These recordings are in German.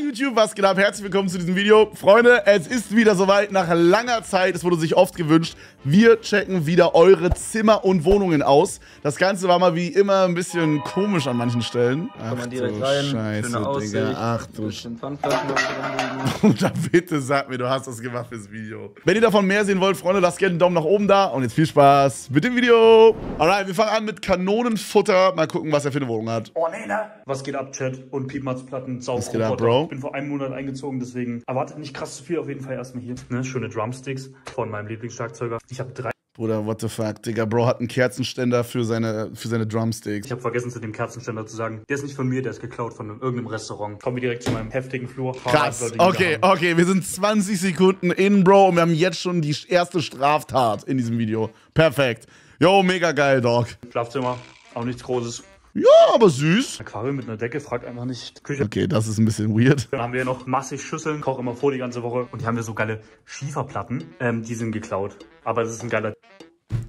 Hi YouTube, was geht ab? Herzlich willkommen zu diesem Video. Freunde, es ist wieder soweit. Nach langer Zeit, es wurde sich oft gewünscht, wir checken wieder eure Zimmer und Wohnungen aus. Das Ganze war mal wie immer ein bisschen komisch an manchen Stellen. Ach man direkt rein, Scheiße, Aussicht, Digga. Ach du liegen. Bruder, bitte sag mir, du hast das gemacht fürs Video. Wenn ihr davon mehr sehen wollt, Freunde, lasst gerne einen Daumen nach oben da. Und jetzt viel Spaß mit dem Video. Alright, wir fangen an mit Kanonenfutter. Mal gucken, was er für eine Wohnung hat. Oh nee, ne? Was geht ab, Chat? Und Piepmatzplatten, Was geht ab. Bro? Ich bin vor einem Monat eingezogen, deswegen erwartet nicht krass zu viel. Auf jeden Fall erstmal hier. Ne? Schöne Drumsticks von meinem Lieblingsschlagzeuger. Ich habe drei. Bruder, what the fuck, Digga. Bro hat einen Kerzenständer für seine, für seine Drumsticks. Ich habe vergessen zu dem Kerzenständer zu sagen, der ist nicht von mir, der ist geklaut von irgendeinem Restaurant. Kommen wir direkt zu meinem heftigen Flur. Krass. Okay, okay, wir sind 20 Sekunden in, Bro, und wir haben jetzt schon die erste Straftat in diesem Video. Perfekt. Yo, mega geil, Dog. Schlafzimmer, auch nichts Großes. Ja, aber süß. Aquarium mit einer Decke, fragt einfach nicht. Küche. Okay, das ist ein bisschen weird. Dann haben wir noch massig Schüsseln, koche immer vor die ganze Woche. Und hier haben wir so geile Schieferplatten. Ähm, die sind geklaut. Aber das ist ein geiler.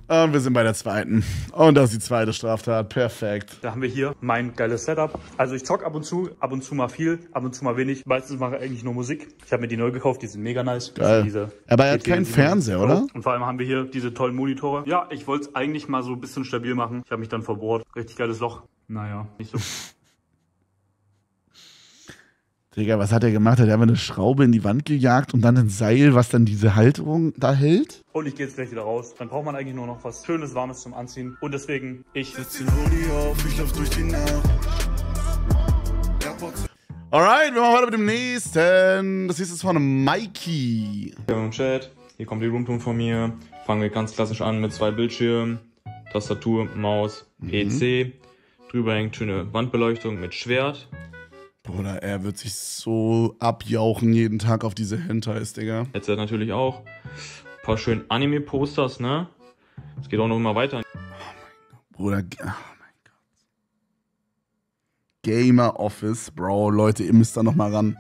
Und wir sind bei der zweiten. Und das ist die zweite Straftat. Perfekt. Da haben wir hier mein geiles Setup. Also ich zock ab und zu, ab und zu mal viel, ab und zu mal wenig. Meistens mache ich eigentlich nur Musik. Ich habe mir die neu gekauft, die sind mega nice. Geil. Diese Aber er hat GT keinen 7. Fernseher, oder? Und vor allem haben wir hier diese tollen Monitore. Ja, ich wollte es eigentlich mal so ein bisschen stabil machen. Ich habe mich dann verbohrt. Richtig geiles Loch. Naja, nicht so. Digga, was hat er gemacht? Hat er einfach eine Schraube in die Wand gejagt und dann ein Seil, was dann diese Halterung da hält? Und ich gehe jetzt gleich wieder raus. Dann braucht man eigentlich nur noch was Schönes, Warmes zum Anziehen. Und deswegen, ich Setz den Hoodie auf, ich lauf durch die Nacht. Alright, wir machen weiter mit dem nächsten. Das nächste ist von Mikey. Hallo im Chat, hier kommt die Roomtour von mir. Fangen wir ganz klassisch an mit zwei Bildschirmen, Tastatur, Maus, PC. Drüber hängt schöne Wandbeleuchtung mit Schwert. Bruder, er wird sich so abjauchen jeden Tag auf diese Hentais, Digga. Headset natürlich auch. Ein paar schön Anime-Posters, ne? Es geht auch noch immer weiter. Bruder, ge- oh mein Gott. Gamer Office, Bro, Leute, ihr müsst da noch mal ran.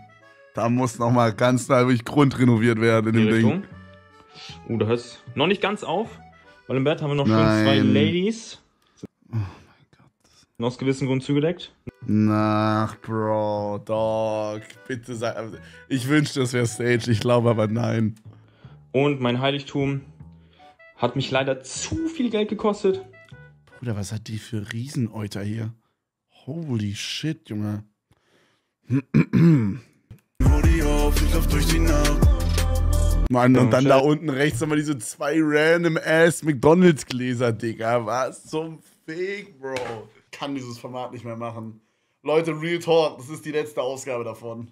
Da muss noch mal ganz neu wirklich grundrenoviert werden in in dem Richtung. Ding. Uh, da hört's noch nicht ganz auf, weil im Bett haben wir noch schön zwei Ladies. Oh Aus gewissen Grund zugedeckt. Nach, Bro, Dog, bitte sei. Ich wünschte, es wäre Stage, ich glaube aber nein. Und mein Heiligtum hat mich leider zu viel Geld gekostet. Bruder, was hat die für Rieseneuter hier? Holy shit, Junge. Hoodie auf, ich lauf durch die Nacht. Mann, und dann shit. da unten rechts nochmal diese zwei random ass McDonalds-Gläser, Digga. Was zum Fick, Bro. Kann dieses Format nicht mehr machen. Leute, Real Talk, das ist die letzte Ausgabe davon.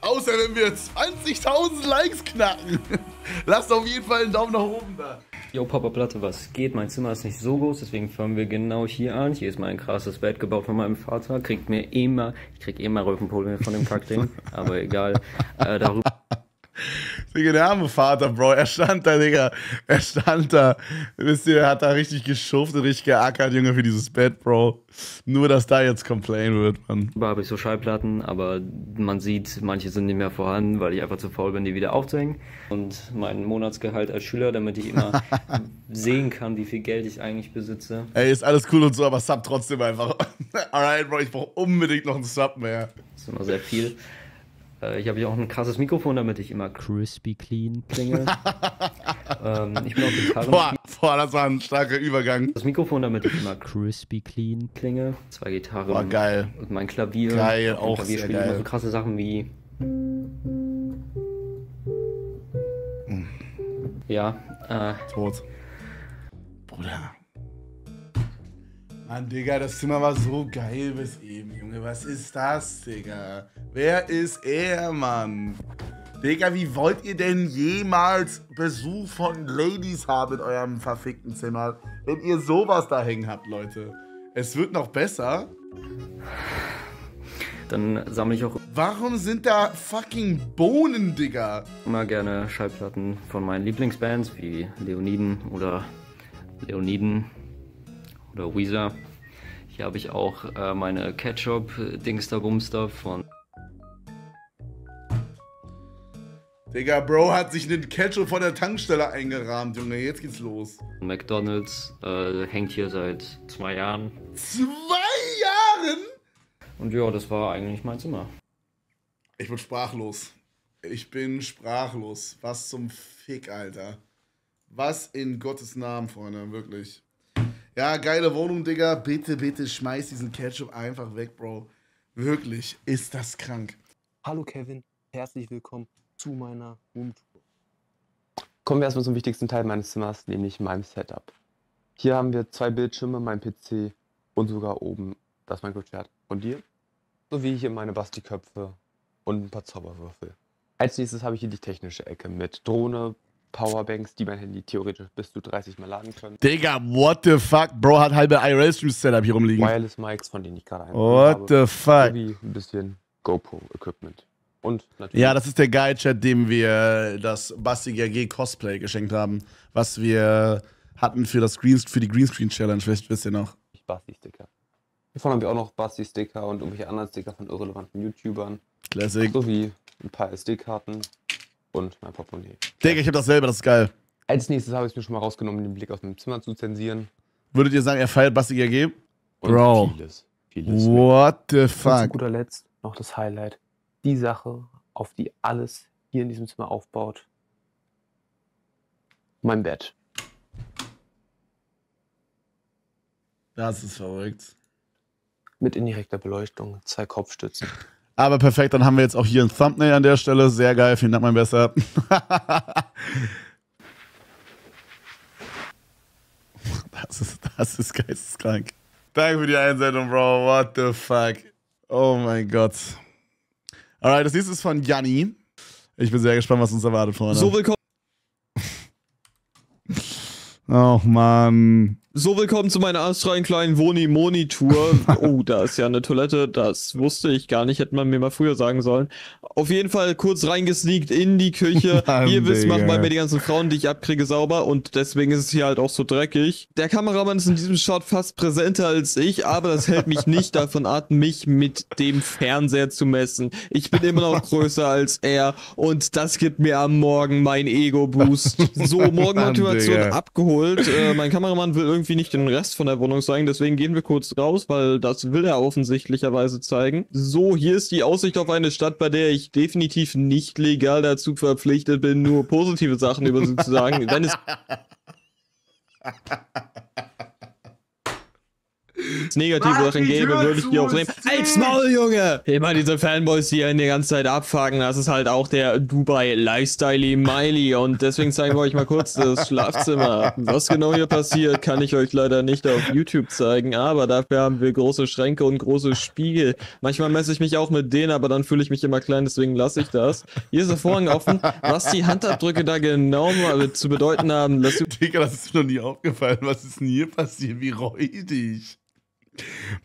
Außer wenn wir 20.000 Likes knacken. Lasst auf jeden Fall einen Daumen nach oben da. Yo, Papa Platte, was geht? Mein Zimmer ist nicht so groß, deswegen fangen wir genau hier an. Hier ist mein krasses Bett gebaut von meinem Vater. Kriegt mir immer, ich krieg immer Rückenprobleme von dem Kackding, aber egal. Äh, darüber Digga, der arme Vater, Bro. Er stand da, Digga. Er stand da. Wisst ihr, er hat da richtig geschuftet, richtig geackert, Junge, für dieses Bett, Bro. Nur, dass da jetzt Complain wird, Mann. habe ich so Schallplatten, aber man sieht, manche sind nicht mehr vorhanden, weil ich einfach zu faul bin, die wieder aufzuhängen. Und mein Monatsgehalt als Schüler, damit ich immer sehen kann, wie viel Geld ich eigentlich besitze. Ey, ist alles cool und so, aber Sub trotzdem einfach. Alright, Bro, ich brauche unbedingt noch einen Sub mehr. Das ist immer sehr viel. Äh, Ich habe hier auch ein krasses Mikrofon, damit ich immer crispy clean klinge. ähm, ich bin auch Gitarren. Boah, boah, das war ein starker Übergang. Das Mikrofon, damit ich immer crispy clean klinge. Zwei Gitarren. Boah, geil. Und mein Klavier. Geil, Auf auch Klavier sehr ich immer geil. so krasse Sachen wie. Ja, äh, Tot. Bruder. Mann, Digga, das Zimmer war so geil bis eben, Junge. Was ist das, Digga? Wer ist er, Mann? Digga, wie wollt ihr denn jemals Besuch von Ladies haben in eurem verfickten Zimmer, wenn ihr sowas da hängen habt, Leute? Es wird noch besser. dann sammle ich auch Warum sind da fucking Bohnen, Digga? immer gerne Schallplatten von meinen Lieblingsbands wie Leoniden oder Leoniden oder Weezer. Hier habe ich auch äh, meine Ketchup-Dingster-Bumster von Digga, Bro hat sich einen Ketchup von der Tankstelle eingerahmt, Junge. Jetzt geht's los. McDonalds. Äh, hängt hier seit zwei Jahren. Zwei Jahren? Und ja, das war eigentlich mein Zimmer. Ich bin sprachlos. Ich bin sprachlos. Was zum Fick, Alter. Was in Gottes Namen, Freunde, wirklich. Ja, geile Wohnung, Digga. Bitte, bitte schmeiß diesen Ketchup einfach weg, Bro. Wirklich, ist das krank. Hallo Kevin, herzlich willkommen zu meiner Roomtour. Kommen wir erstmal zum wichtigsten Teil meines Zimmers, nämlich meinem Setup. Hier haben wir zwei Bildschirme, mein PC und sogar oben das Minecraft-Chat von dir. Sowie hier meine Basti-Köpfe und ein paar Zauberwürfel. Als nächstes habe ich hier die technische Ecke mit Drohne, Powerbanks, die mein Handy theoretisch bis zu 30 Mal laden können. Digga, what the fuck? Bro hat halbe IRL-Stream-Setup hier rumliegen. Wireless Mics, von denen ich gerade einen What habe. the fuck? Sowie ein bisschen GoPro-Equipment. Und natürlich Ja, das ist der Guide-Chat, dem wir das Basti GG Cosplay geschenkt haben, was wir hatten für, das Green, für die Greenscreen-Challenge, wisst, wisst ihr noch? Basti-Sticker. Hiervon haben wir auch noch Basti-Sticker und irgendwelche anderen Sticker von irrelevanten YouTubern. Classic. Sowie ein paar SD-Karten und mein Portemonnaie. Digga, ich hab das selber, das ist geil. Als nächstes habe ich es mir schon mal rausgenommen, den Blick aus meinem Zimmer zu zensieren. Würdet ihr sagen, er feiert Basti GG? Bro. vieles. Vieles. What the Und zu fuck? guter Letzt noch das Highlight. Die Sache, auf die alles hier in diesem Zimmer aufbaut. Mein Bett. Das ist verrückt. Mit indirekter Beleuchtung, zwei Kopfstützen. Aber perfekt, dann haben wir jetzt auch hier ein Thumbnail an der Stelle. Sehr geil, vielen Dank, mein Besser. das, ist, das ist geisteskrank. Danke für die Einsendung, Bro. What the fuck? Oh mein Gott. Alright, das nächste ist von Janni. Ich bin sehr gespannt, was uns erwartet, Freunde. So willkommen, oh Mann. So willkommen zu meiner astreinen kleinen Woni-Moni-Tour. Oh, da ist ja eine Toilette. Das wusste ich gar nicht. Hätte man mir mal früher sagen sollen. Auf jeden Fall kurz reingesneakt in die Küche. Mann, Ihr wisst, Digga. bei mir die ganzen Frauen, die ich abkriege, sauber. Und deswegen ist es hier halt auch so dreckig. Der Kameramann ist in diesem Shot fast präsenter als ich, aber das hält mich nicht davon ab, mich mit dem Fernseher zu messen. Ich bin immer noch größer als er. Und das gibt mir am Morgen mein Ego-Boost. So, Morgenmotivation abgeholt. Äh, mein Kameramann will irgendwie nicht den Rest von der Wohnung zeigen, deswegen gehen wir kurz raus, weil das will er offensichtlicherweise zeigen. So, hier ist die Aussicht auf eine Stadt, bei der ich definitiv nicht legal dazu verpflichtet bin, nur positive Sachen über sie zu sagen. Wenn es negative Sachen gäbe, würde ich die auch nehmen. Als Maul, Junge! Immer diese Fanboys, die einen die ganze Zeit abfacken, das ist halt auch der Dubai Lifestyle Miley und deswegen zeigen wir euch mal kurz das Schlafzimmer. Was genau hier passiert, kann ich euch leider nicht auf YouTube zeigen, aber dafür haben wir große Schränke und große Spiegel. Manchmal messe ich mich auch mit denen, aber dann fühle ich mich immer klein, deswegen lasse ich das. Hier ist der Vorhang offen. Was die Handabdrücke da genau mal zu bedeuten haben, lasst Digga, das ist mir noch nie aufgefallen. Was ist denn hier passiert? Wie räudig.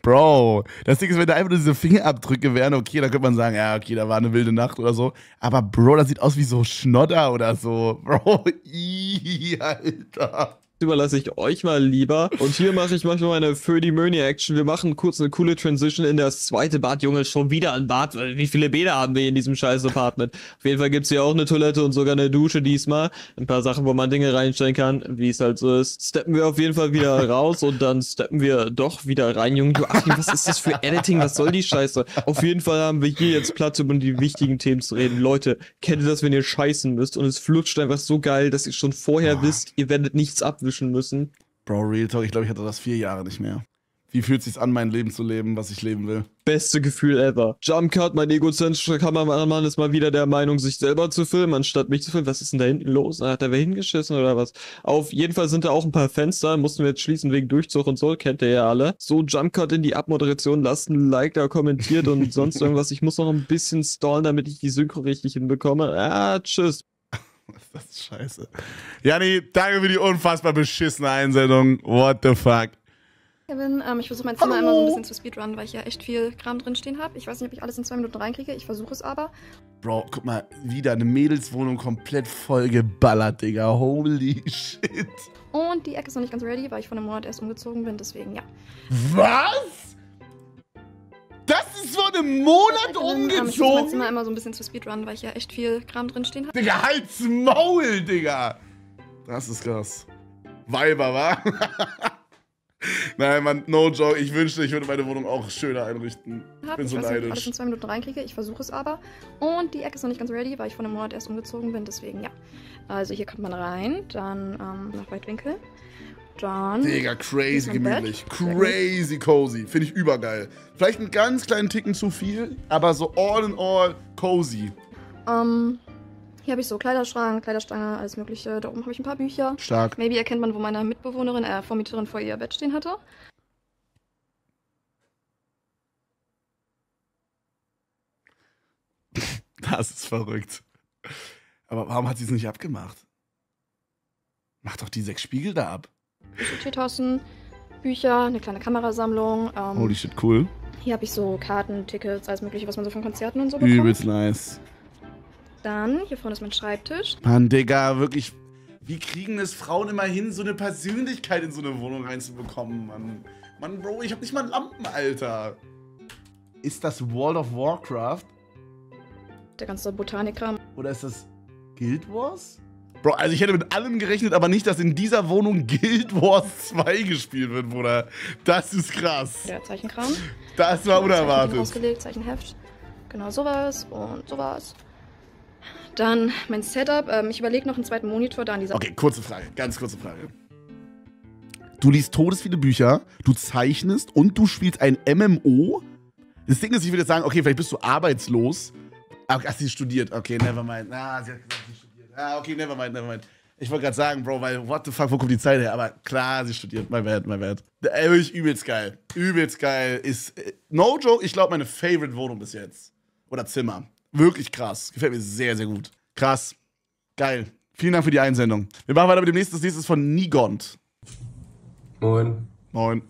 Bro, das Ding ist, wenn da einfach nur diese Fingerabdrücke wären, okay, da könnte man sagen, ja, okay, da war eine wilde Nacht oder so. Aber Bro, das sieht aus wie so Schnodder oder so. Bro, ii, Alter. Überlasse ich euch mal lieber. Und hier mache ich manchmal meine Födi Möni Action. Wir machen kurz eine coole Transition in das zweite Bad. Junge, schon wieder ein Bad. Wie viele Bäder haben wir hier in diesem scheiß Apartment? Auf jeden Fall gibt's hier auch eine Toilette und sogar eine Dusche diesmal. Ein paar Sachen, wo man Dinge reinstellen kann, wie es halt so ist. Steppen wir auf jeden Fall wieder raus und dann steppen wir doch wieder rein, Junge. Joachim, was ist das für Editing? Was soll die Scheiße? Auf jeden Fall haben wir hier jetzt Platz, um die wichtigen Themen zu reden. Leute, kennt ihr das, wenn ihr scheißen müsst und es flutscht einfach so geil, dass ihr schon vorher wisst, ihr werdet nichts abwischen müssen. Bro, Real Talk, ich glaube, ich hatte das vier Jahre nicht mehr. Wie fühlt sich's an, mein Leben zu leben, was ich leben will? Beste Gefühl ever. Jumpcut, mein egozentrischer Kameramann, ist mal wieder der Meinung, sich selber zu filmen, anstatt mich zu filmen. Was ist denn da hinten los? Hat er wer hingeschissen oder was? Auf jeden Fall sind da auch ein paar Fenster, mussten wir jetzt schließen wegen Durchzug und so, kennt ihr ja alle. So, Jumpcut in die Abmoderation, lasst ein Like da, kommentiert und sonst irgendwas. Ich muss noch ein bisschen stallen, damit ich die Synchro richtig hinbekomme. Ah, tschüss. Das ist scheiße. Janni, danke für die unfassbar beschissene Einsendung. What the fuck? Kevin, ähm, ich versuche mein Zimmer immer so ein bisschen zu speedrunnen, weil ich ja echt viel Kram drinstehen habe. Ich weiß nicht, ob ich alles in zwei Minuten reinkriege. Ich versuche es aber. Bro, guck mal, wieder eine Mädelswohnung komplett voll geballert, Digga. Holy shit. Und die Ecke ist noch nicht ganz ready, weil ich vor einem Monat erst umgezogen bin. Deswegen, ja. Was? Das ist vor einem Monat Kevin, ähm, ich mein umgezogen? Immer so ein bisschen zu speedrunnen, weil ich ja echt viel Kram drinstehen habe. Digga, halt's Maul, Digga. Das ist krass. Weiber, wa? Nein, Mann, no joke. Ich wünschte, ich würde meine Wohnung auch schöner einrichten. Ich hab. bin Ich so weiß nicht, ob ich neidisch. in zwei Minuten reinkriege. Ich versuche es aber. Und die Ecke ist noch nicht ganz ready, weil ich vor einem Monat erst umgezogen bin. Deswegen, ja. Also hier kommt man rein. Dann ähm, nach Weitwinkel. Dann. Digga, crazy gemütlich. Crazy cozy. Finde ich übergeil. Vielleicht einen ganz kleinen Ticken zu viel, aber so all in all cozy. Ähm, hier habe ich so Kleiderschrank, Kleiderstange, alles mögliche. Da oben habe ich ein paar Bücher. Stark. Maybe erkennt man, wo meine Mitbewohnerin, äh, Vormieterin vor ihr Bett stehen hatte. Das ist verrückt. Aber warum hat sie es nicht abgemacht? Mach doch die sechs Spiegel da ab. So Teetassen, Bücher, eine kleine Kamerasammlung. Ähm, Holy shit, cool. Hier habe ich so Karten, Tickets, alles mögliche, was man so von Konzerten und so bekommt. Übelst nice. Dann, hier vorne ist mein Schreibtisch. Mann, Digga, wirklich. Wie kriegen es Frauen immer hin, so eine Persönlichkeit in so eine Wohnung reinzubekommen, Mann? Mann, Bro, ich hab nicht mal Lampen, Alter. Ist das World of Warcraft? Der ganze Botanikkram. Oder ist das Guild Wars? Bro, also ich hätte mit allem gerechnet, aber nicht, dass in dieser Wohnung Guild Wars 2 gespielt wird, Bruder. Das ist krass. Der Zeichenkram. Das war Zeichen unerwartet. Ausgelegt, Zeichenheft. Genau sowas und sowas. Dann mein Setup. Ähm, ich überlege noch einen zweiten Monitor da an dieser. Okay, kurze Frage, ganz kurze Frage. Du liest todesviele Bücher, du zeichnest und du spielst ein MMO. Das Ding ist, ich würde jetzt sagen, okay, vielleicht bist du arbeitslos. Ach, ach, sie studiert. Okay, never mind. Ah, sie hat gesagt, sie studiert. Ah, okay, never mind, never mind. Ich wollte gerade sagen, Bro, weil, what the fuck, wo kommt die Zeit her? Aber klar, sie studiert. My bad, my bad. Ey, wirklich übelst geil. Übelst geil. Ist, äh, no joke, ich glaube, meine favorite Wohnung bis jetzt. Oder Zimmer. Wirklich krass. Gefällt mir sehr, sehr gut. Krass. Geil. Vielen Dank für die Einsendung. Wir machen weiter mit dem nächsten. Das nächste ist von Nigont. Moin. Moin.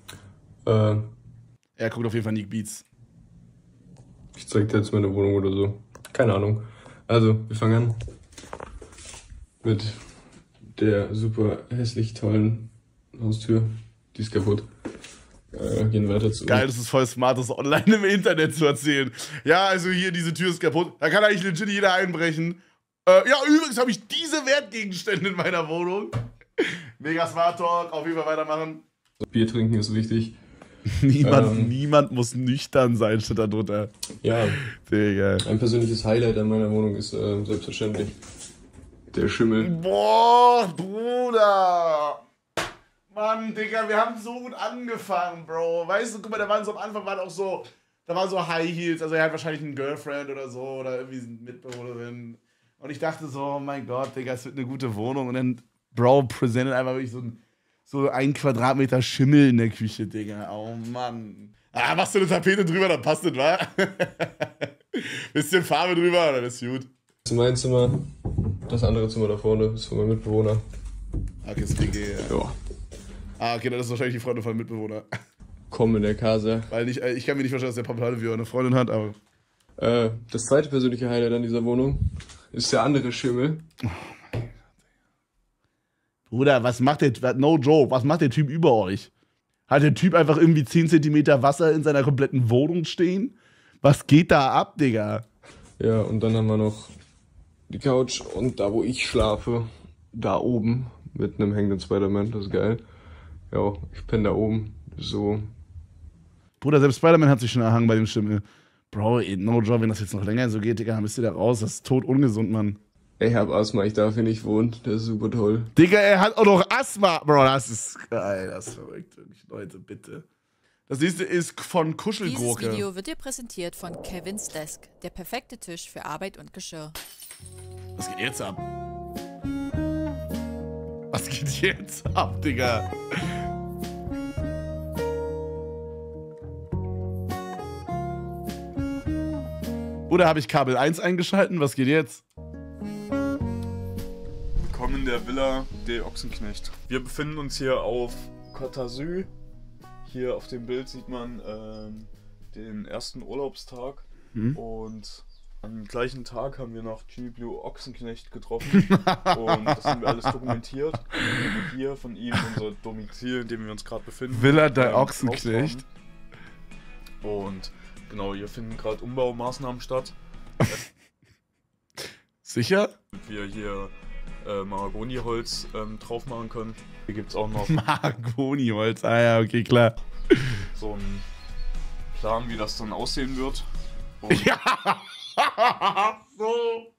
Äh, Er guckt auf jeden Fall Nick Beats. ich zeig dir jetzt meine Wohnung oder so. Keine Ahnung. Also, wir fangen an. Mit der super hässlich tollen Haustür. Die ist kaputt. Äh, gehen weiter zu. Geil, das ist voll smart, das online im Internet zu erzählen. Ja, also hier, diese Tür ist kaputt. Da kann eigentlich legit jeder einbrechen. Äh, ja, übrigens habe ich diese Wertgegenstände in meiner Wohnung. Mega Smart Talk, auf jeden Fall weitermachen. Bier trinken ist wichtig. Niemand, Ähm. niemand muss nüchtern sein, steht da drunter. Ja, Digga. ein persönliches Highlight an meiner Wohnung ist äh, selbstverständlich der Schimmel. Boah, Bruder. Mann, Digga, wir haben so gut angefangen, Bro. Weißt du, guck mal, da waren so am Anfang waren auch so, da waren so High Heels, also er hat wahrscheinlich einen Girlfriend oder so oder irgendwie eine Mitbewohnerin. Und ich dachte so, oh mein Gott, Digga, es wird eine gute Wohnung. Und dann, Bro, präsentiert einfach wirklich so ein, so ein Quadratmeter Schimmel in der Küche, Digga. Oh Mann. Ah, machst du eine Tapete drüber, dann passt das, wa? Bisschen Farbe drüber, dann ist gut. Das ist mein Zimmer. Das andere Zimmer da vorne ist von meinem Mitbewohner. Okay, ist WG, ja. Ja. Ah, okay, das ist wahrscheinlich die Freundin von meinem Mitbewohner. Komm in der Casa. Weil ich, äh, ich kann mir nicht vorstellen, dass der Papa Hallevier eine Freundin hat, aber. Äh, das zweite persönliche Highlight an dieser Wohnung ist der andere Schimmel. Bruder, was macht der, no joke, was macht der Typ über euch? Hat der Typ einfach irgendwie 10 cm Wasser in seiner kompletten Wohnung stehen? Was geht da ab, Digga? Ja, und dann haben wir noch die Couch und da, wo ich schlafe, da oben mit einem hängenden Spider-Man, das ist geil. Ja, ich penne da oben, so. Bruder, selbst Spider-Man hat sich schon erhangen bei dem Schimmel. Bro, ey, no joke, wenn das jetzt noch länger so geht, Digga, dann bist du da raus. Das ist tot ungesund, Mann. Ich hab Asthma, ich darf hier nicht wohnen, das ist super toll. Digga, er hat auch noch Asthma. Bro, das ist geil, das ist verrückt. Wirklich, Leute, bitte. Das nächste ist von Dieses Kuschelgurke. Video wird dir präsentiert von Kevin's Desk, der perfekte Tisch für Arbeit und Geschirr. Was geht jetzt ab? Was geht jetzt ab, Digga? Oder habe ich Kabel 1 eingeschalten? Was geht jetzt? Willkommen in der Villa der Ochsenknecht. Wir befinden uns hier auf Kotasü. Hier auf dem Bild sieht man ähm, den ersten Urlaubstag. Mhm. Und am gleichen Tag haben wir noch Jimmy Blue Ochsenknecht getroffen. und das haben wir alles dokumentiert. Und hier von ihm unser Domizil, in dem wir uns gerade befinden. Villa der Ochsenknecht. Und genau, hier finden gerade Umbaumaßnahmen statt. Sicher? Und wir hier äh, Mahagoniholz ähm, drauf machen kann. Hier gibt es auch noch Mahagoniholz, ah ja, okay, klar. so einen Plan, wie das dann aussehen wird. Und Ja! Ach so!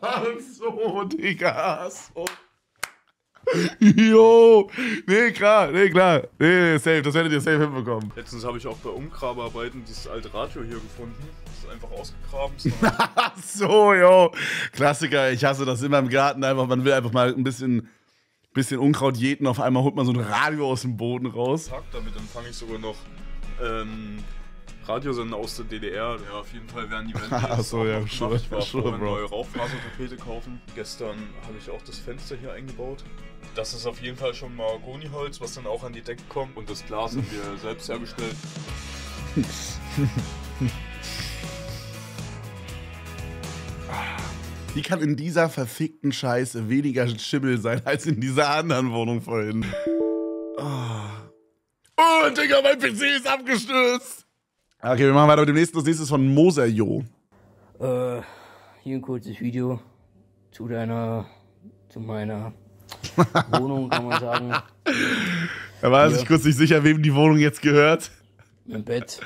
Ach so, Digga, ach so. Jo! Nee, klar, nee, klar. Nee, safe, das werdet ihr safe hinbekommen. Letztens habe ich auch bei Umgrabearbeiten dieses alte Radio hier gefunden. Das ist einfach ausgegraben. So, jo. Klassiker, ich hasse das immer im Garten einfach. Man will einfach mal ein bisschen, bisschen Unkraut jäten. Auf einmal holt man so ein Radio aus dem Boden raus. Tag damit empfange ich sogar noch ähm, Radiosender aus der DDR. Ja, auf jeden Fall werden die Wände Ach jetzt so, auch ja, sure, gemacht. Ich war sure, vorhin bro. neue Rauchfasertapete kaufen. Gestern habe ich auch das Fenster hier eingebaut. Das ist auf jeden Fall schon Mahagoniholz, was dann auch an die Decke kommt. Und das Glas haben wir selbst hergestellt. Wie kann in dieser verfickten Scheiße weniger Schimmel sein als in dieser anderen Wohnung vorhin? Oh, oh Digga, mein PC ist abgestürzt. Okay, wir machen weiter mit dem nächsten. Das nächste ist von Moser Jo. Äh, hier ein kurzes Video zu deiner, zu meiner Wohnung, kann man sagen. Er war sich kurz nicht sicher, wem die Wohnung jetzt gehört. Mein Bett.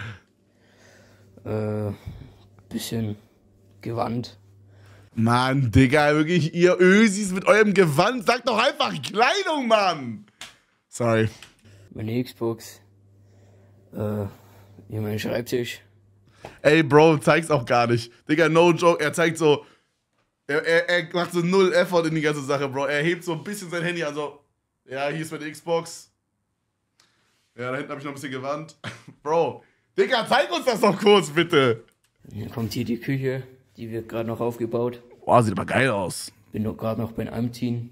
Äh, bisschen Gewand. Mann, Digga, wirklich, ihr Ösis mit eurem Gewand. Sagt doch einfach Kleidung, Mann. Sorry. Meine Xbox. Äh, hier mein Schreibtisch. Ey, Bro, zeig's auch gar nicht. Digga, no joke. Er zeigt so. Er, er, er macht so null Effort in die ganze Sache, Bro. Er hebt so ein bisschen sein Handy an, so. Ja, hier ist meine Xbox. Ja, da hinten hab ich noch ein bisschen gewandt. Bro, Digga, zeig uns das doch kurz, bitte. Dann kommt hier die Küche. Die wird gerade noch aufgebaut. Boah, sieht aber geil aus. Bin doch gerade noch beim Einziehen.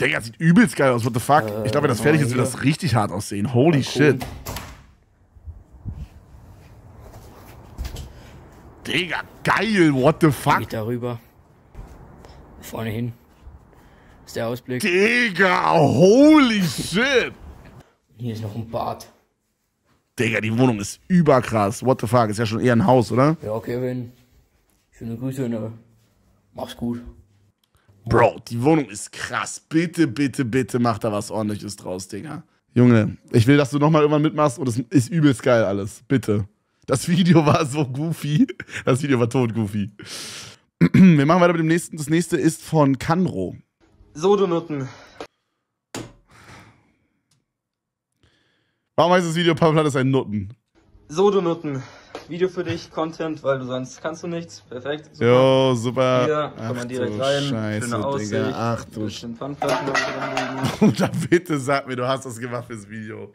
Digga, sieht übelst geil aus. What the fuck? Äh, ich glaube, wenn das fertig ist, wird hier. das richtig hart aussehen. Holy Balkon. shit. Digga, geil. What the fuck? Geht darüber. Vorne hin. Ist der Ausblick. Digga, holy shit. Hier ist noch ein Bad. Digga, die Wohnung ist überkrass. What the fuck? Ist ja schon eher ein Haus, oder? Ja, Kevin. Schöne Grüße, ne? Mach's gut. Bro, die Wohnung ist krass. Bitte, bitte, bitte mach da was ordentliches draus, Digga. Junge, ich will, dass du nochmal irgendwann mitmachst und es ist übelst geil alles. Bitte. Das Video war so goofy. Das Video war tot goofy. Wir machen weiter mit dem nächsten. Das nächste ist von Kanro. So, du Nutten. Warum heißt das Video Platt ist ein Nutten? So, du Nutten. Video für dich, Content, weil du sonst kannst du nichts. Perfekt. Super. Jo, super. Hier, Ach kann man direkt rein. Scheiße, Schöne Aussicht. Digga. Ach du. Bruder, bitte sag mir, du hast das gemacht fürs Video.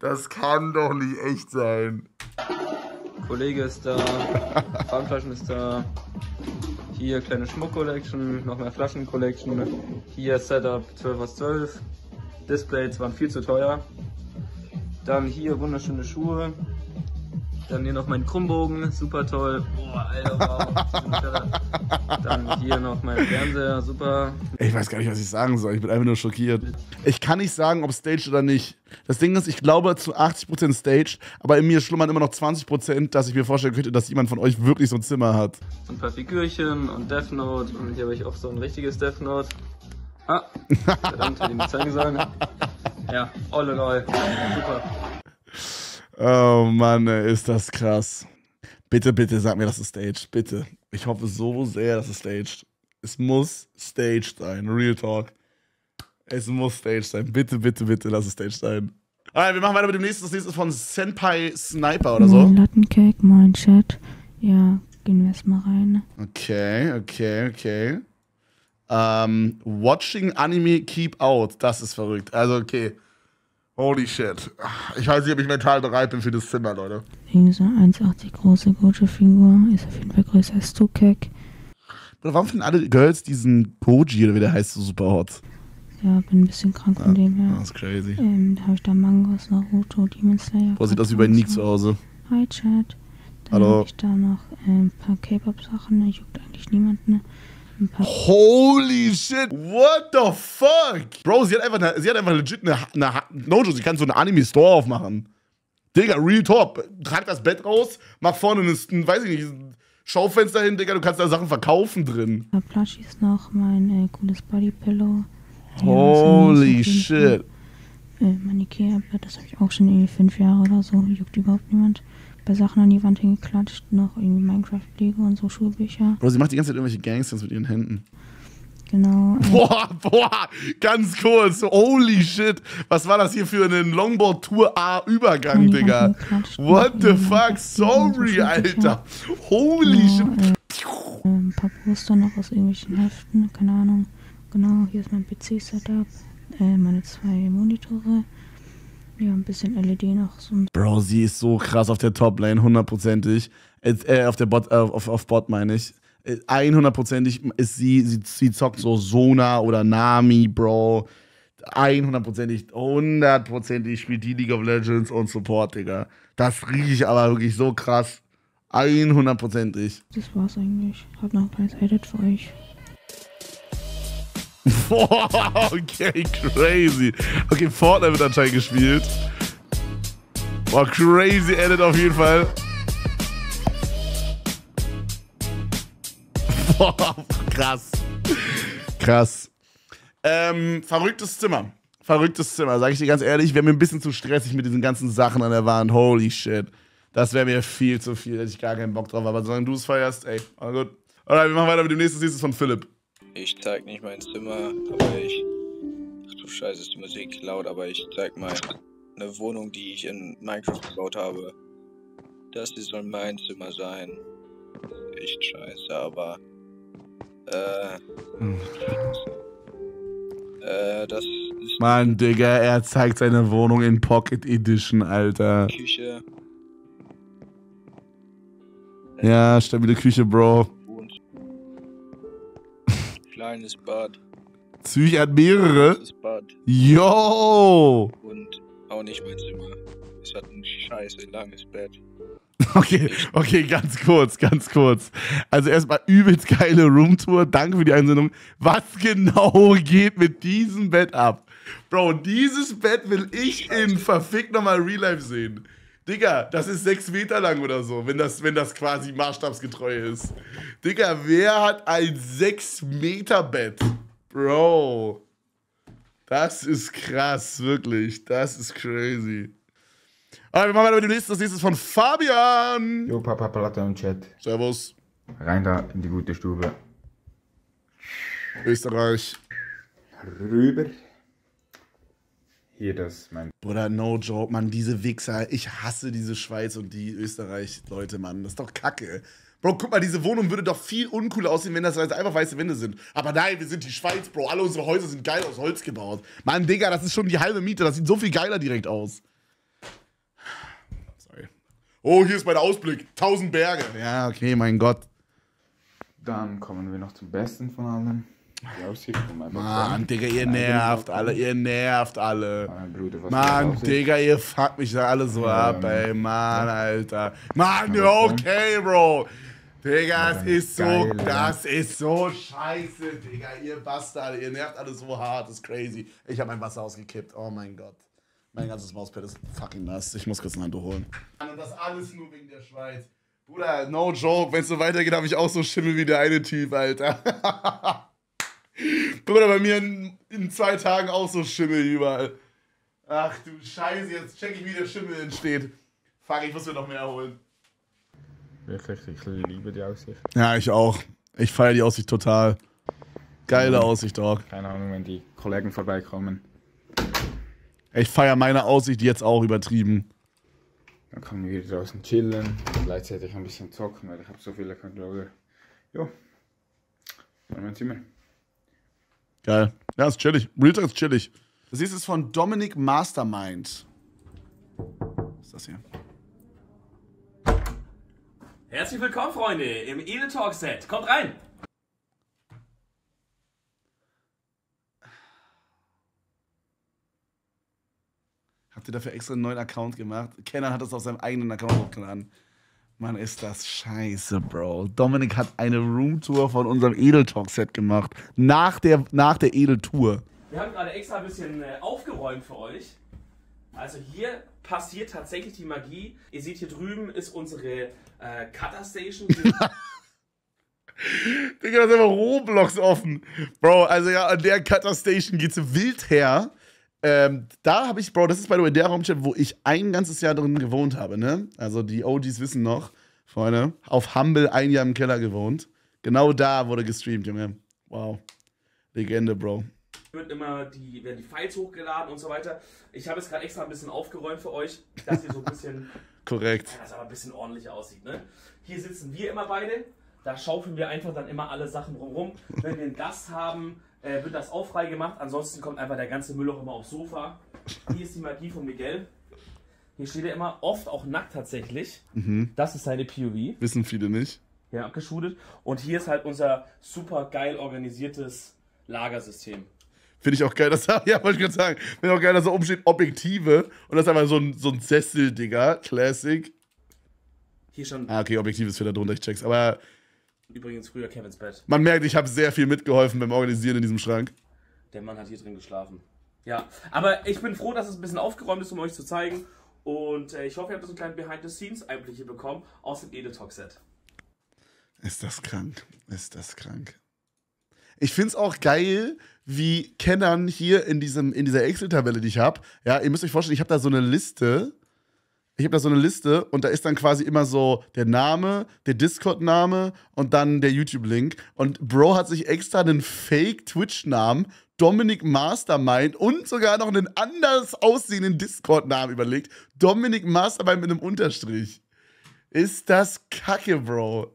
Das kann doch nicht echt sein. Kollege ist da. Pfandflaschen ist da. Hier kleine Schmuck-Collection, noch mehr Flaschen-Collection. Hier Setup 12 aus 12. Displays waren viel zu teuer. Dann hier wunderschöne Schuhe. Dann hier noch mein Krummbogen, super toll. Boah, Alter, wow. Dann hier noch mein Fernseher, super. Ich weiß gar nicht, was ich sagen soll. Ich bin einfach nur schockiert. Ich kann nicht sagen, ob staged oder nicht. Das Ding ist, ich glaube zu 80% staged, aber in mir schlummern immer noch 20%, dass ich mir vorstellen könnte, dass jemand von euch wirklich so ein Zimmer hat. So ein paar Figürchen und Death Note. Und hier habe ich auch so ein richtiges Death Note. Ah, verdammt, hätte ich nicht zeigen sollen. Ja, all in all. Super. Oh Mann, ist das krass. Bitte, bitte sag mir, das ist staged. Bitte. Ich hoffe so sehr, dass es staged. Es muss staged sein. Real Talk. Es muss staged sein. Bitte, bitte, bitte, lass es staged sein. Alright, wir machen weiter mit dem nächsten. Das nächste ist von Senpai Sniper oder so. Lattencake, moin Chat. Ja, gehen wir erstmal rein. Okay, okay, okay. Ähm, watching Anime Keep Out. Das ist verrückt. Also, okay. Holy shit. Ich weiß nicht, ob ich mental bereit bin für das Zimmer, Leute. Wie gesagt, 1,80 große Gojo-Figur. Ist auf jeden Fall größer als Stukek. Oder warum finden alle Girls diesen Goji oder wie der heißt so super hot? Ja, bin ein bisschen krank von dem her. Das ist crazy. Ähm, da habe ich da Mangos, Naruto, Demon Slayer. Boah, sieht aus wie bei Nick zu Hause. Hi Chat. Dann Hallo. habe ich da noch äh, ein paar K-Pop-Sachen. Da juckt eigentlich niemanden. Paar Holy shit, what the fuck? Bro, sie hat einfach, eine, sie hat einfach legit eine, eine Nojo, sie kann so eine Anime-Store aufmachen. Digga, real top. Trag das Bett raus, mach vorne einen, weiß ich nicht, Schaufenster hin, Digga, du kannst da Sachen verkaufen drin. Da Plutchies noch, mein äh, cooles Bodypillow. Holy shit. Äh, mein Ikea-Bett, das habe ich auch schon irgendwie fünf Jahre oder so. Juckt überhaupt niemand. Bei Sachen an die Wand hingeklatscht, noch irgendwie Minecraft-Lego und so Schulbücher. Bro, sie macht die ganze Zeit irgendwelche Gangsters mit ihren Händen. Genau. Äh, Boah, boah, ganz kurz. Holy shit. Was war das hier für ein Longboard-Tour A-Übergang, an die Digga? What the fuck? Sorry, Alter. Holy shit. Genau, äh, ein paar Poster noch aus irgendwelchen Heften, keine Ahnung. Genau, hier ist mein PC-Setup, äh, meine zwei Monitore. Ja, ein bisschen LED noch. So Bro, sie ist so krass auf der Top-Lane, hundertprozentig. Äh, äh, auf der Bot, äh, auf, auf Bot meine ich. Äh, 100%ig ist sie, sie, sie zockt so Sona oder Nami, Bro. 100%ig, 100%ig spielt die League of Legends und Support, Digga. Das rieche ich aber wirklich so krass. 100%ig. Das war's eigentlich. Hab noch ein kleines Edit für euch. Okay, crazy. Okay, Fortnite wird anscheinend gespielt. Boah, crazy Edit auf jeden Fall. Boah, krass. Krass. Ähm, verrücktes Zimmer. Verrücktes Zimmer, sag ich dir ganz ehrlich. Wäre mir ein bisschen zu stressig mit diesen ganzen Sachen an der Wand. Holy shit. Das wäre mir viel zu viel. Hätte ich gar keinen Bock drauf. Aber solange du es feierst, ey, all gut. Alright, wir machen weiter mit dem nächsten. Ist von Philipp. Ich zeig nicht mein Zimmer, aber ich. Ach du Scheiße, ist die Musik laut, aber ich zeig mal eine Wohnung, die ich in Minecraft gebaut habe. Das hier soll mein Zimmer sein. Echt scheiße, aber. Äh. Äh, das ist Mann, Digga, er zeigt seine Wohnung in Pocket Edition, Alter. Küche. Ja, stabile Küche, Bro. Kleines Bad. Zürich hat mehrere. Das Bad. Yo! Und auch nicht mein Zimmer. Es hat ein scheiße langes Bett. Okay, okay, ganz kurz, ganz kurz. Also erstmal übelst geile Roomtour. Danke für die Einsendung. Was genau geht mit diesem Bett ab? Bro, dieses Bett will ich in verfickt nochmal Real Life sehen. Digga, das ist sechs Meter lang oder so, wenn das, wenn das quasi maßstabsgetreu ist. Digga, wer hat ein 6 Meter Bett? Bro. Das ist krass, wirklich. Das ist crazy. Aber wir machen weiter mit dem nächsten. Das nächste ist von Fabian. Jo, Papa Platte im Chat. Servus. Rein da in die gute Stube. Österreich. Rüber. Das, mein. Bruder, no joke, Mann, diese Wichser. Ich hasse diese Schweiz und die Österreich-Leute, Mann. Das ist doch kacke. Bro, guck mal, diese Wohnung würde doch viel uncooler aussehen, wenn das einfach weiße Wände sind. Aber nein, wir sind die Schweiz, Bro. Alle unsere Häuser sind geil aus Holz gebaut. Mann, Digga, das ist schon die halbe Miete. Das sieht so viel geiler direkt aus. Sorry. Oh, hier ist mein Ausblick. Tausend Berge. Ja, okay, mein Gott. Dann kommen wir noch zum Besten von allem. Die Aussicht Mann. Digga, ihr nervt alle, ihr nervt alle. Mann. Digga, ihr fuckt mich da alle so ab, ey. Mann, Alter. Mann, okay, Bro. Digga, es ist so, das ist so scheiße, Digga. Ihr Bastarde, ihr nervt alle so hart, das ist crazy. Ich habe mein Wasser ausgekippt, oh mein Gott. Mein ganzes Mauspad ist fucking nass. Ich muss kurz ein Handtuch holen. Und das alles nur wegen der Schweiz. Bruder, no joke. Wenn es so weitergeht, habe ich auch so Schimmel wie der eine Typ, Alter. Bruder, bei mir in, in zwei Tagen auch so Schimmel überall. Ach du Scheiße, jetzt check ich, wie der Schimmel entsteht. Fuck, ich muss mir noch mehr holen. Wirklich, ich liebe die Aussicht. Ja, ich auch. Ich feiere die Aussicht total. Geile Aussicht, Dog. Keine Ahnung, wenn die Kollegen vorbeikommen. Ich feiere meine Aussicht jetzt auch übertrieben. Dann können wir draußen chillen, gleichzeitig ein bisschen zocken, weil ich habe so viele Controller. Jo. Mein Zimmer. Geil. Ja, ist chillig. Real Talk ist chillig. Das nächste ist von Dominic Mastermind. Was ist das hier? Herzlich willkommen, Freunde, im Edel Talk Set. Kommt rein! Habt ihr dafür extra einen neuen Account gemacht? Kenan hat das auf seinem eigenen Account hochgeladen. Mann, ist das scheiße, Bro. Dominik hat eine Roomtour von unserem Edel Talk Set gemacht. Nach der, nach der Edel Tour. Wir haben gerade extra ein bisschen äh, aufgeräumt für euch. Also hier passiert tatsächlich die Magie. Ihr seht hier drüben ist unsere äh, Cutter Station. Digga, da ist einfach Roblox offen. Bro, also ja, an der Cutter Station geht's wild her. Ähm, da habe ich, Bro, das ist bei der Raumstadt, wo ich ein ganzes Jahr drin gewohnt habe, ne? Also die OGs wissen noch, Freunde, auf Humble ein Jahr im Keller gewohnt. Genau da wurde gestreamt, Junge. Wow. Legende, Bro. wird immer die, werden die Files hochgeladen und so weiter. Ich habe jetzt gerade extra ein bisschen aufgeräumt für euch, dass ihr so ein bisschen, Korrekt. dass aber ein bisschen ordentlicher aussieht. Ne? Hier sitzen wir immer beide, da schaufeln wir einfach dann immer alle Sachen drumherum. Wenn wir einen Gast haben, äh, wird das auch frei gemacht. Ansonsten kommt einfach der ganze Müll auch immer aufs Sofa. Hier ist die Magie von Miguel. Hier steht er immer, oft auch nackt tatsächlich. Mhm. Das ist seine POV. Wissen viele nicht. Ja, abgeschootet. Und hier ist halt unser super geil organisiertes Lagersystem. Finde ich auch geil, dass da, ja, wollte ich gerade sagen, finde ich auch geil, dass da oben steht Objektive und das ist einfach so ein, so ein Sessel, Digga. Classic. Hier schon Ah, okay, Objektiv ist wieder drunter, ich check's. Aber übrigens früher Kevins Bett. man merkt, ich habe sehr viel mitgeholfen beim Organisieren in diesem Schrank. Der Mann hat hier drin geschlafen. Ja, aber ich bin froh, dass es ein bisschen aufgeräumt ist, um euch zu zeigen. Und äh, ich hoffe, ihr habt so einen kleinen Behind-the-Scenes-Einblick hier bekommen aus dem Edetalk-Set. Ist das krank? Ist das krank? Ich find's auch geil, wie Kennern hier in, diesem, in dieser Excel-Tabelle, die ich habe. Ja, ihr müsst euch vorstellen, ich habe da so eine Liste. Ich habe da so eine Liste und da ist dann quasi immer so der Name, der Discord-Name und dann der YouTube-Link. Und Bro hat sich extra einen Fake-Twitch-Namen, Dominic Mastermind und sogar noch einen anders aussehenden Discord-Namen überlegt. Dominic Mastermind mit einem Unterstrich. Ist das kacke, Bro.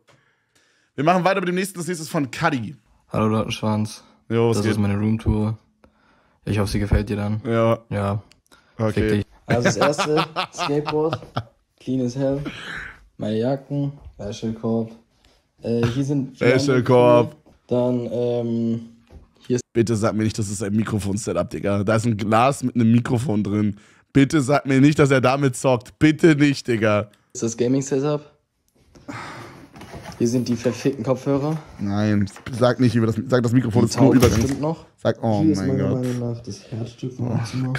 Wir machen weiter mit dem nächsten. Das nächste ist von Cuddy. Hallo Datenschwanz. Jo, was das geht? ist meine Roomtour. Ich hoffe, sie gefällt dir dann. Ja. Ja. Okay. Also das erste, Skateboard, clean as hell. Meine Jacken, Wäschekorb. Äh, hier sind Wäschekorb. Dann, ähm, hier ist Bitte sag mir nicht, das ist ein Mikrofon-Setup, Digga. Da ist ein Glas mit einem Mikrofon drin. Bitte sag mir nicht, dass er damit zockt. Bitte nicht, Digga. das Gaming-Setup. Hier sind die verfickten Kopfhörer. Nein, sag nicht über das, sag das Mikrofon, ist nur Übergangs. bestimmt noch. Sag, oh Hier ist mein meiner Gott. Meinung nach das Herzstück von Oh Zimmer.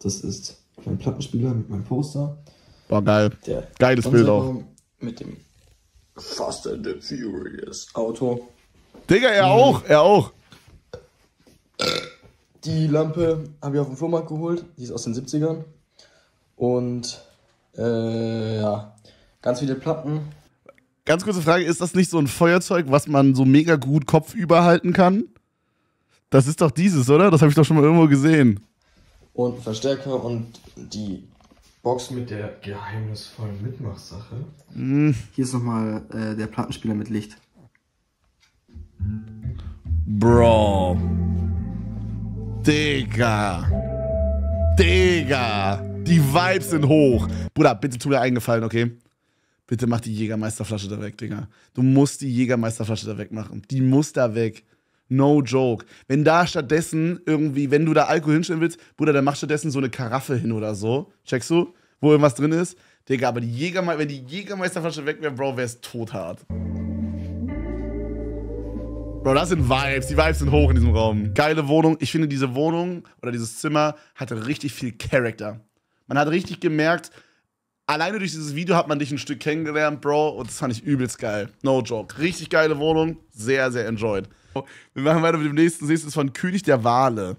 Das ist mein Plattenspieler mit meinem Poster. Boah, geil. Der Geiles Bild auch. Mit dem Fast and the Furious Auto. Digga, er auch, er auch. Die Lampe habe ich auf dem Flohmarkt geholt. Die ist aus den 70ern. Und äh, ja, ganz viele Platten. Ganz kurze Frage, ist das nicht so ein Feuerzeug, was man so mega gut kopfüber halten kann? Das ist doch dieses, oder? Das habe ich doch schon mal irgendwo gesehen. Und einen Verstärker und die Box mit der geheimnisvollen Mitmachsache. Hm. Hier ist nochmal äh, der Plattenspieler mit Licht. Bro. Digga. Digga. Die Vibes sind hoch. Bruder, bitte tu mir eingefallen, okay? Bitte mach die Jägermeisterflasche da weg, Digga. Du musst die Jägermeisterflasche da wegmachen. Die muss da weg. No joke. Wenn da stattdessen irgendwie, wenn du da Alkohol hinstellen willst, Bruder, dann mach stattdessen so eine Karaffe hin oder so. Checkst du? Wo irgendwas drin ist. Digga, aber die Jägerme wenn die Jägermeisterflasche weg wäre, Bro, wäre es tothart. Bro, das sind Vibes. Die Vibes sind hoch in diesem Raum. Geile Wohnung. Ich finde, diese Wohnung oder dieses Zimmer hatte richtig viel Charakter. Man hat richtig gemerkt, alleine durch dieses Video hat man dich ein Stück kennengelernt, Bro. Und das fand ich übelst geil. No joke. Richtig geile Wohnung. Sehr, sehr enjoyed. Wir machen weiter mit dem nächsten. Das nächste ist von König der Wale.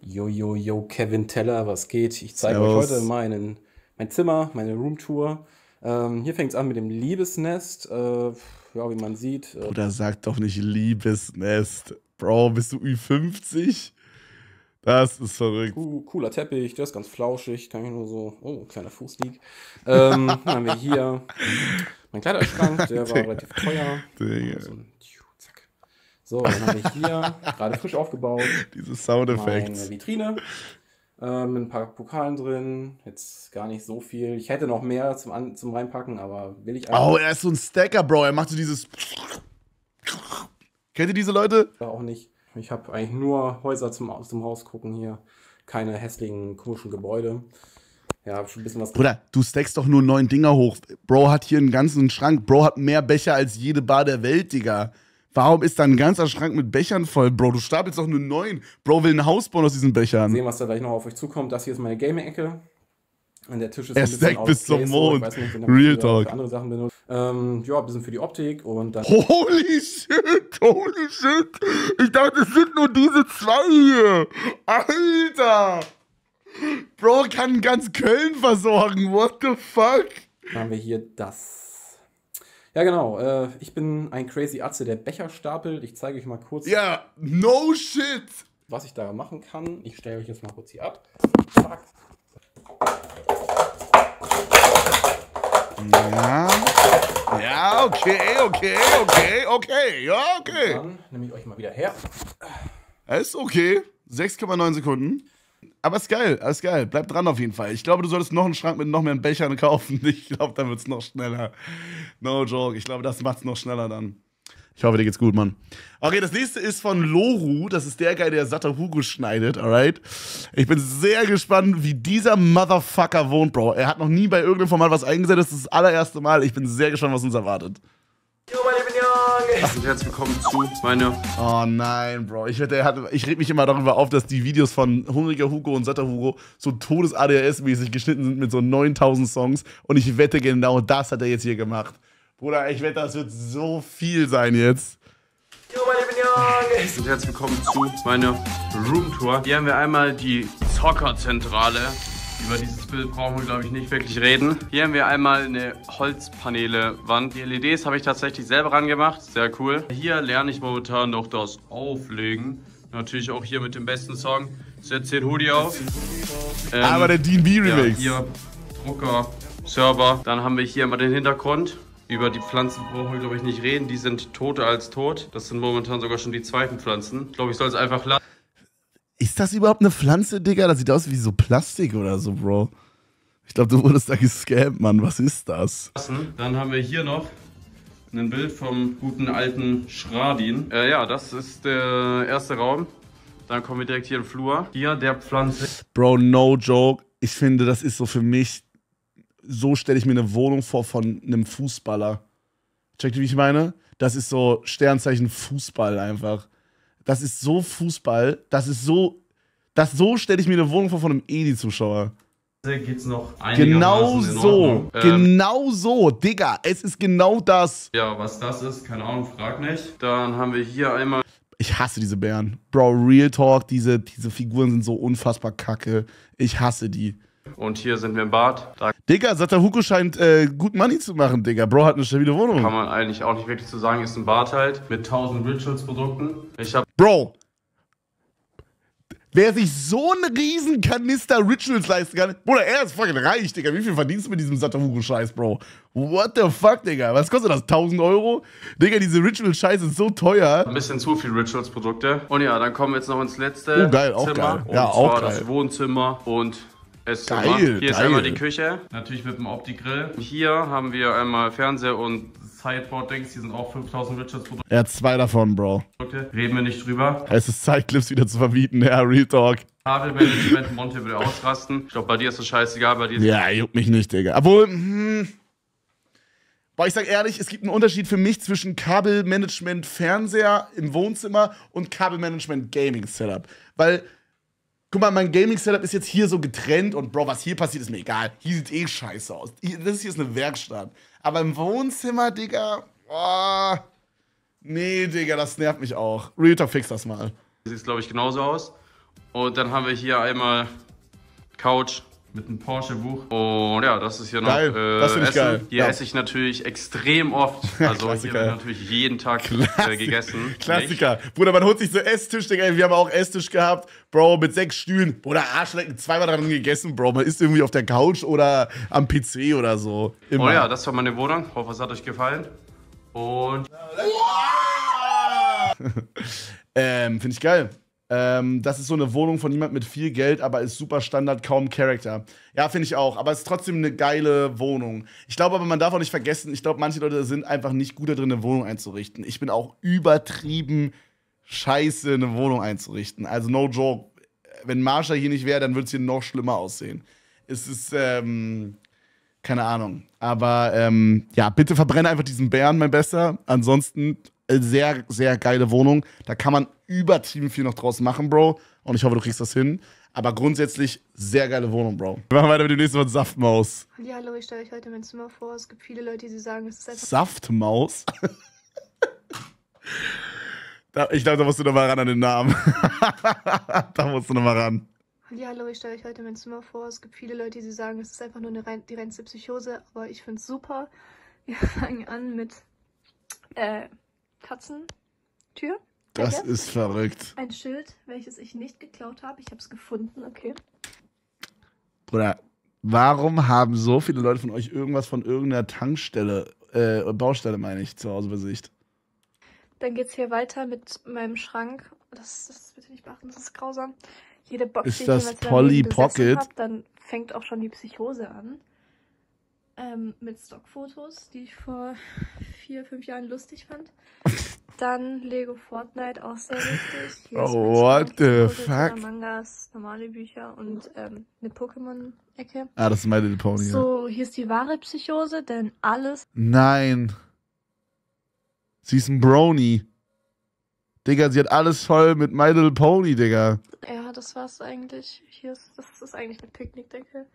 Yo, yo, yo, Kevin Teller, was geht? Ich zeige euch heute meinen, mein Zimmer, meine Roomtour. Ähm, hier fängt es an mit dem Liebesnest. Äh, ja, wie man sieht. Äh, Oder sag doch nicht Liebesnest. Bro, bist du Ü50? Das ist verrückt. co- cooler Teppich, der ist ganz flauschig. Kann ich nur so. Oh, kleiner Fußleak. Ähm, dann haben wir hier mein Kleiderschrank, der war relativ teuer. Digga. So, ein-. So, dann habe ich hier gerade frisch aufgebaut. Diese Soundeffekte. Meine Vitrine. Ähm, mit ein paar Pokalen drin. Jetzt gar nicht so viel. Ich hätte noch mehr zum, An zum Reinpacken, aber will ich Oh, er ist so ein Stacker, Bro. Er macht so dieses. Kennt ihr diese Leute? auch nicht. Ich habe eigentlich nur Häuser zum, aus dem Haus gucken hier. Keine hässlichen, komischen Gebäude. Ja, hab schon ein bisschen was. Bruder, du stackst doch nur neun Dinger hoch. Bro hat hier einen ganzen Schrank. Bro hat mehr Becher als jede Bar der Welt, Digga. Warum ist da ein ganzer Schrank mit Bechern voll, Bro? Du stapelst doch nur neun. Bro will ein Haus bauen aus diesen Bechern. sehen, was da gleich noch auf euch zukommt. Das hier ist meine Gaming-Ecke. Und der Tisch ist Er so ein bisschen bis zum so, Mond. Weiß nicht, Real Talk. Andere Sachen benutzt. Ähm, ja, ein bisschen für die Optik und dann. Holy shit, holy shit. Ich dachte, es sind nur diese zwei hier. Alter. Bro kann ganz Köln versorgen. What the fuck? Dann haben wir hier das. Ja, genau. Äh, ich bin ein Crazy Atze, der Becher stapelt. Ich zeige euch mal kurz. Ja, no shit. Was ich da machen kann. Ich stelle euch jetzt mal kurz hier ab. Zack. Ja. Ja, okay, okay, okay, okay. Ja, okay. Dann nehme ich euch mal wieder her. Ist okay. 6,9 Sekunden. Aber ist geil, ist geil. Bleib dran auf jeden Fall. Ich glaube, du solltest noch einen Schrank mit noch mehr Bechern kaufen. Ich glaube, dann wird es noch schneller. No joke. Ich glaube, das macht es noch schneller dann. Ich hoffe, dir geht's gut, Mann. Okay, das nächste ist von Loru. Das ist der Guy, der Satter Hugo schneidet, alright? Ich bin sehr gespannt, wie dieser Motherfucker wohnt, Bro. Er hat noch nie bei irgendeinem Format was eingesetzt. Das ist das allererste Mal. Ich bin sehr gespannt, was uns erwartet. Und herzlich willkommen zu meiner. Oh nein, Bro. Ich, wette, er hat, ich reg mich immer darüber auf, dass die Videos von Hungriger Hugo und Satter Hugo so todes-ADHS-mäßig geschnitten sind mit so 9000 Songs. Und ich wette, genau das hat er jetzt hier gemacht. Bruder, ich wette, das wird so viel sein jetzt. Und herzlich willkommen zu meiner Roomtour. Hier haben wir einmal die Zockerzentrale. Über dieses Bild brauchen wir, glaube ich, nicht wirklich reden. Hier haben wir einmal eine Holzpaneele-Wand. Die LEDs habe ich tatsächlich selber rangemacht. Sehr cool. Hier lerne ich momentan noch das Auflegen. Natürlich auch hier mit dem besten Song. Setz den Hoodie auf. Ähm, Aber der Dean B Remix. Ja, hier Drucker, Server. Dann haben wir hier mal den Hintergrund. Über die Pflanzen brauchen wir, glaube ich, nicht reden. Die sind toter als tot. Das sind momentan sogar schon die zweiten Pflanzen. Ich glaube, ich soll es einfach lassen. Ist das überhaupt eine Pflanze, Digga? Das sieht aus wie so Plastik oder so, Bro. Ich glaube, du wurdest da gescampt, Mann. Was ist das? Dann haben wir hier noch ein Bild vom guten alten Schradin. Äh, ja, das ist der erste Raum. Dann kommen wir direkt hier in den Flur. Hier der Pflanze. Bro, no joke. Ich finde, das ist so für mich, so stelle ich mir eine Wohnung vor von einem Fußballer. Checkt ihr, wie ich meine? Das ist so Sternzeichen Fußball einfach. Das ist so Fußball, das ist so, das so stelle ich mir eine Wohnung vor von einem Edi-Zuschauer. Geht's noch Genau so. Ähm, genau so, Digga, es ist genau das. ja, was das ist, keine Ahnung, frag nicht. Dann haben wir hier einmal Ich hasse diese Bären. Bro, Real Talk, diese, diese Figuren sind so unfassbar kacke. Ich hasse die. Und hier sind wir im Bad. Da Digga, Satahuko scheint äh, gut Money zu machen, Digga. Bro hat eine stabile Wohnung. kann man eigentlich auch nicht wirklich zu sagen, ist ein Bad halt mit 1000 Rituals-Produkten. Ich habe Bro, wer sich so einen riesen Kanister Rituals leisten kann, Bruder, er ist fucking reich, Digga. Wie viel verdienst du mit diesem Satahuko-Scheiß, Bro? What the fuck, Digga? Was kostet das? 1000 Euro? Digga, diese Ritual-Scheiß ist so teuer. ein bisschen zu viel Rituals-Produkte. Und ja, dann kommen wir jetzt noch ins letzte Oh, geil, auch Zimmer. geil. Und Ja, auch zwar geil. das Wohnzimmer und Esszimmer. Geil, Hier ist geil. einmal die Küche, natürlich mit dem Opti-Grill. Hier haben wir einmal Fernseher und Sideboard-Dings, die sind auch 5000 Rituals-Produkte. Er hat zwei davon, Bro. Reden wir nicht drüber. Es ist Zeit, Clips wieder zu verbieten. Ja, Real Talk. Kabelmanagement, Monte würde ausrasten. Ich glaube, bei dir ist das scheißegal, bei dir ist Ja, juckt mich nicht, Digga. Obwohl, hm. Boah, ich sag ehrlich, es gibt einen Unterschied für mich zwischen Kabelmanagement Fernseher im Wohnzimmer und Kabelmanagement Gaming Setup. Weil, guck mal, mein Gaming Setup ist jetzt hier so getrennt und Bro, was hier passiert, ist mir egal. Hier sieht eh scheiße aus. Das hier ist eine Werkstatt. Aber im Wohnzimmer, Digga, boah. Nee, Digga, das nervt mich auch. Real Talk, fix das mal. Sieht, glaube ich, genauso aus. Und dann haben wir hier einmal Couch mit einem Porsche-Buch. Und ja, das ist hier noch Geil, äh, das ich Essen. geil. Hier Ja. esse ich natürlich extrem oft. Also hier wird natürlich jeden Tag äh, Klassik- gegessen. Klassiker. Bruder, man holt sich so Esstisch, Digga. Wir haben auch Esstisch gehabt. Bro, mit sechs Stühlen. Bruder, Arschlecken, zweimal dran gegessen, Bro. Man ist irgendwie auf der Couch oder am PC oder so. Immer. Oh ja, das war meine Wohnung. Hoffe, es hat euch gefallen. Und ähm, finde ich geil. Ähm, das ist so eine Wohnung von jemand mit viel Geld, aber ist super Standard, kaum Charakter. Ja, finde ich auch. Aber es ist trotzdem eine geile Wohnung. Ich glaube aber, man darf auch nicht vergessen, ich glaube, manche Leute sind einfach nicht gut da drin, eine Wohnung einzurichten. Ich bin auch übertrieben scheiße, eine Wohnung einzurichten. Also, no joke. Wenn Marsha hier nicht wäre, dann würde es hier noch schlimmer aussehen. Es ist, ähm, keine Ahnung. Aber ähm, ja, bitte verbrenne einfach diesen Bären, mein Bester. Ansonsten äh, sehr, sehr geile Wohnung. Da kann man übertrieben viel noch draus machen, Bro. Und ich hoffe, du kriegst das hin. Aber grundsätzlich sehr geile Wohnung, Bro. Wir machen weiter mit dem nächsten Wort Saftmaus. Hallo, ich stelle euch heute mein Zimmer vor. Es gibt viele Leute, die sagen, es ist einfach. Saftmaus? da, ich glaube, da musst du noch mal ran an den Namen. da musst du noch mal ran. Hallo, ich stelle euch heute mein Zimmer vor. Es gibt viele Leute, die sagen, es ist einfach nur eine rein, die reinste Psychose, aber ich finde es super. Wir fangen an mit äh, Katzentür. Das Decke. ist verrückt. Ein Schild, welches ich nicht geklaut habe. Ich habe es gefunden, okay. Bruder, warum haben so viele Leute von euch irgendwas von irgendeiner Tankstelle, äh, Baustelle, meine ich, zu Hause besicht? Dann geht's hier weiter mit meinem Schrank. Das, das bitte nicht beachten, das ist grausam. Jede Box, Ist die das ich Polly Pocket? Hab, dann fängt auch schon die Psychose an. Ähm, mit Stockfotos, die ich vor vier, fünf Jahren lustig fand. Dann Lego Fortnite, auch sehr lustig. Hier ist Oh, what the fuck? Mangas, normale Bücher und ähm, eine Pokémon-Ecke. Ah, das ist My Little Pony. So, hier ist die wahre Psychose, denn alles Nein. Sie ist ein Brony. Digga, sie hat alles voll mit My Little Pony, Digga. Ja, das war's eigentlich. Hier ist, das ist eigentlich eine Picknickdecke.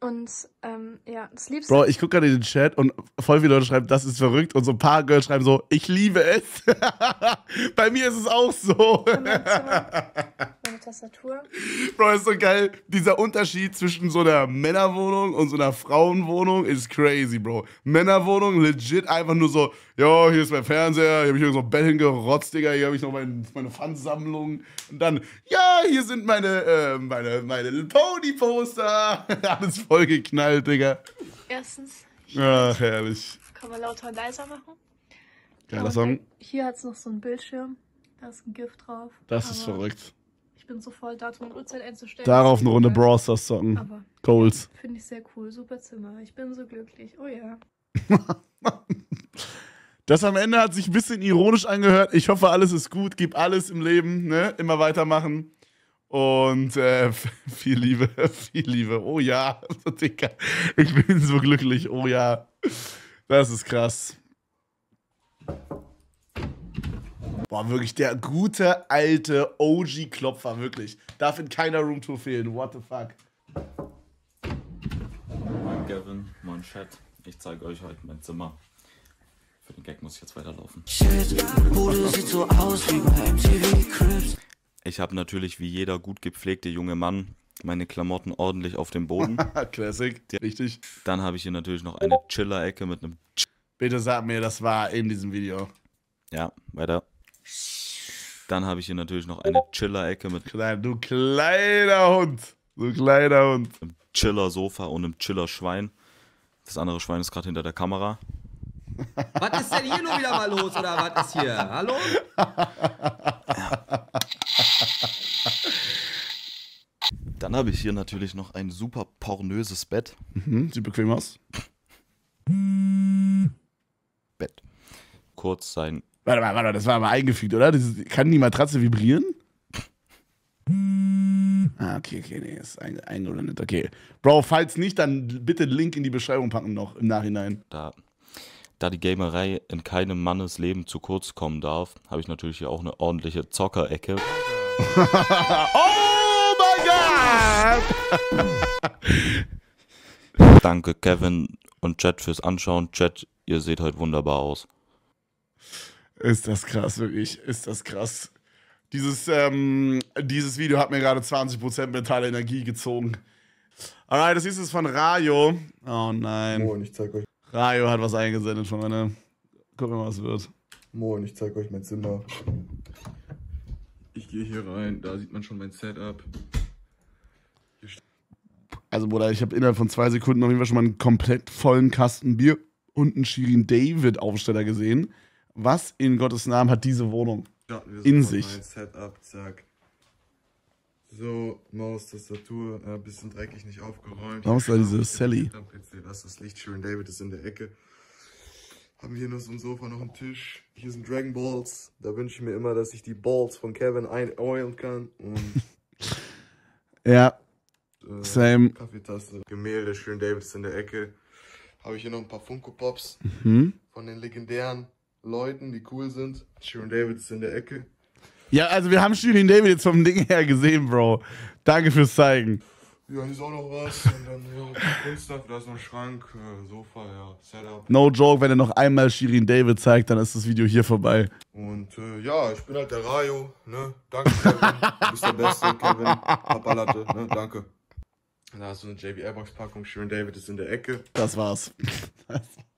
Und ähm, ja, das liebste. Bro, ich gucke gerade in den Chat und voll viele Leute schreiben, das ist verrückt. Und so ein paar Girls schreiben so, ich liebe es. Bei mir ist es auch so. Tastatur. Bro, ist so geil. Dieser Unterschied zwischen so einer Männerwohnung und so einer Frauenwohnung ist crazy, Bro. Männerwohnung legit einfach nur so, ja, hier ist mein Fernseher, hier habe ich irgendwo so ein Bett hingerotzt, Digga, hier habe ich noch mein, meine Pfandsammlung. Und dann, ja, hier sind meine, äh, meine, meine Pony-Poster. Alles voll geknallt, Digga. Erstens, Ach, herrlich. kann man lauter und leiser machen. Geiler Song. Hier hat's noch so einen Bildschirm. Da ist ein Gift drauf. Das ist verrückt. Ich bin so voll, Datum und Uhrzeit einzustellen. Darauf eine Runde. Brawl Stars zocken. Aber Goals. Finde ich sehr cool. Super Zimmer. Ich bin so glücklich. Oh ja. Das am Ende hat sich ein bisschen ironisch angehört. Ich hoffe, alles ist gut. Gib alles im Leben, ne? Immer weitermachen. Und äh, viel Liebe, viel Liebe. Oh ja. Ich bin so glücklich. Oh ja. Das ist krass. Boah, wirklich der gute alte OG-Klopfer, wirklich. Darf in keiner Roomtour fehlen. What the fuck? Moin Gavin, moin Chat. Ich zeige euch heute mein Zimmer. Für den Gag muss ich jetzt weiterlaufen. Ich habe natürlich wie jeder gut gepflegte junge Mann meine Klamotten ordentlich auf dem Boden. Classic, richtig. Dann habe ich hier natürlich noch eine Chiller-Ecke mit einem Bitte sag mir, das war in diesem Video. Ja, weiter. Dann habe ich hier natürlich noch eine Chiller-Ecke mit Klein, du kleiner Hund. Du kleiner Hund. einem Chiller-Sofa und einem Chiller-Schwein. Das andere Schwein ist gerade hinter der Kamera. Was ist denn hier nur wieder mal los oder was ist hier? Hallo? Dann habe ich hier natürlich noch ein super pornöses Bett. Mhm, sieht bequem aus. Bett. Kurz sein. Warte mal, warte mal, das war aber eingefügt, oder? Das kann die Matratze vibrieren? Ah, okay, okay, nee, ist ein, eingeblendet. Okay. Bro, falls nicht, dann bitte Link in die Beschreibung packen noch im Nachhinein. Da, da die Gamerei in keinem Mannes Leben zu kurz kommen darf, habe ich natürlich hier auch eine ordentliche Zockerecke. oh mein Gott! Danke Kevin und Chat fürs Anschauen. Chat, ihr seht heute wunderbar aus. Ist das krass, wirklich. Ist das krass. Dieses, ähm, dieses Video hat mir gerade 20% mentale Energie gezogen. Alright, das ist es von Rayo. Oh nein. Moin, ich zeig euch. Rayo hat was eingesendet von meiner. Gucken wir mal, was wird. Moin, ich zeig euch mein Zimmer. Ich gehe hier rein, da sieht man schon mein Setup. Also, Bruder, ich habe innerhalb von zwei Sekunden auf jeden Fall schon mal einen komplett vollen Kasten Bier und einen Shirin David Aufsteller gesehen. Was in Gottes Namen hat diese Wohnung in sich? Mein Setup, zack. So, Maus, Tastatur, ein bisschen dreckig, nicht aufgeräumt. Warum ist da diese Sally? Am PC, Das ist das Licht, Sharon David ist in der Ecke. Haben hier noch so ein Sofa, noch einen Tisch. Hier sind Dragon Balls. Da wünsche ich mir immer, dass ich die Balls von Kevin einoilen kann. Und Ja. äh, Same. Kaffeetasse. Gemälde, Sharon David ist in der Ecke. Habe ich hier noch ein paar Funko Pops Mhm. von den legendären Leuten, die cool sind. Sharon David ist in der Ecke. Ja, also wir haben Shirin David jetzt vom Ding her gesehen, Bro. Danke fürs Zeigen. Ja, hier ist auch noch was. Und dann ja, Kunststoff, da ist noch ein Schrank, äh, Sofa, ja, Setup. No joke, wenn er noch einmal Shirin David zeigt, dann ist das Video hier vorbei. Und äh, ja, ich bin halt der Rayo, ne? Danke, Kevin. Du bist der Beste, Kevin. Papalatte, ne? Danke. Da hast du eine JBL-Box-Packung, Shirin David ist in der Ecke. Das war's.